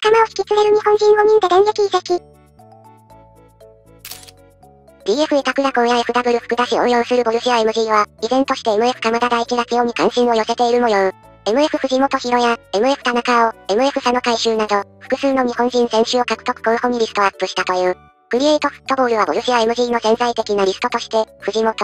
仲間を引き連れる日本人5人で電撃移籍。DF 板倉荒野 FW 福田氏を擁するボルシア MG は、依然として MF 鎌田大地ラツィオに関心を寄せている模様。MF 藤本博也、MF 田中碧、MF 佐野海舟など、複数の日本人選手を獲得候補にリストアップしたという。クリエイトフットボールはボルシア MG の潜在的なリストとして、藤本、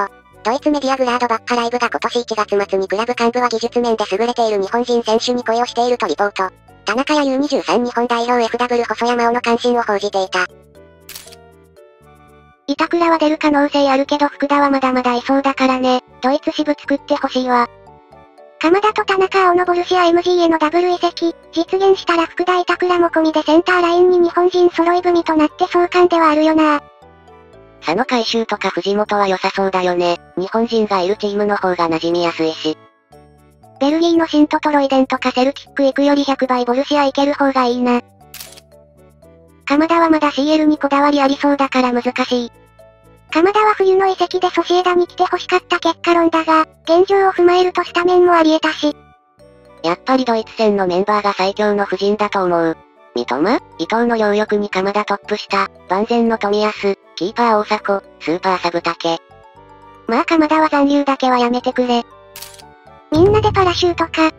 ドイツメディアグラードバッカライブが今年1月末にクラブ幹部は技術面で優れている日本人選手に恋をしているとリポート。田中や U23 日本代表 FW 細山尾の関心を報じていた。板倉は出る可能性あるけど福田はまだまだいそうだからね。ドイツ支部作ってほしいわ。鎌田と田中青のボルシア MG へのダブル移籍、実現したら福田板倉も込みでセンターラインに日本人揃い踏みとなって相関ではあるよな。佐野回収とか藤本は良さそうだよね。日本人がいるチームの方が馴染みやすいし。ベルギーのシントトロイデンとかセルティック行くより100倍ボルシア行ける方がいいな。鎌田はまだ CL にこだわりありそうだから難しい。鎌田は冬の移籍でソシエダに来て欲しかった結果論だが、現状を踏まえるとスタメンもあり得たし。やっぱりドイツ戦のメンバーが最強の布陣だと思う。三笘、伊藤の両翼に鎌田トップした、万全の富安、キーパー大迫、スーパーサブタケ。まあ鎌田は残留だけはやめてくれ。なでパラシュートか、